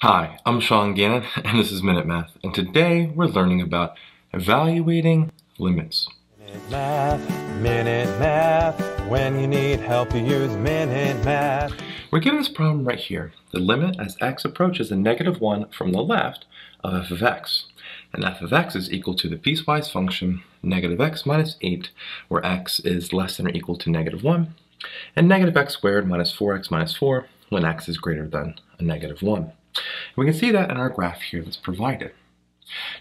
Hi, I'm Sean Gannon, and this is Minute Math, and today we're learning about evaluating limits. Minute Math, Minute Math, when you need help you use Minute Math. We're given this problem right here. The limit as x approaches a negative 1 from the left of f of x. And f of x is equal to the piecewise function negative x minus 8, where x is less than or equal to negative 1, and negative x squared minus 4x minus 4 when x is greater than a negative 1. We can see that in our graph here that's provided.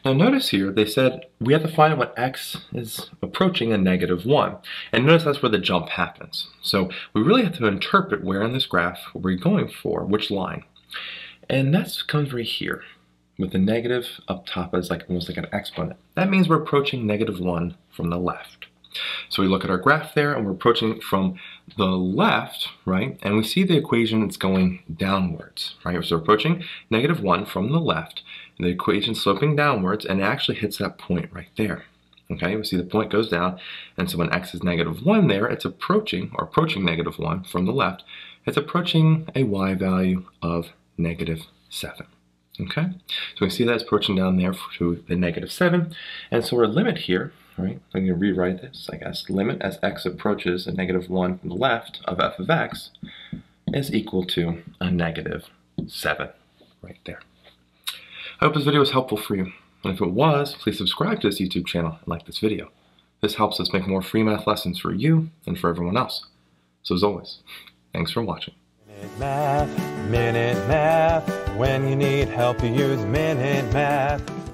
Now notice here, they said we have to find when x is approaching a negative 1. And notice that's where the jump happens. So we really have to interpret where in this graph we're going for, which line. And that comes right here, with the negative up top as like almost like an exponent. That means we're approaching negative 1 from the left. So we look at our graph there and we're approaching from the left, right? And we see the equation that's going downwards, right? So we're approaching negative one from the left and the equation sloping downwards and it actually hits that point right there. Okay, we see the point goes down, and so when x is negative 1 there, it's approaching, or approaching negative 1 from the left, it's approaching a y value of negative 7. Okay, so we see that it's approaching down there to the negative 7, and so our limit here right? I'm going to rewrite this, I guess. Limit as x approaches a negative 1 from the left of f of x is equal to a negative 7 right there. I hope this video was helpful for you. And if it was, please subscribe to this YouTube channel and like this video. This helps us make more free math lessons for you and for everyone else. So as always, thanks for watching. Minute Math, Minute Math, when you need help you use Minute Math.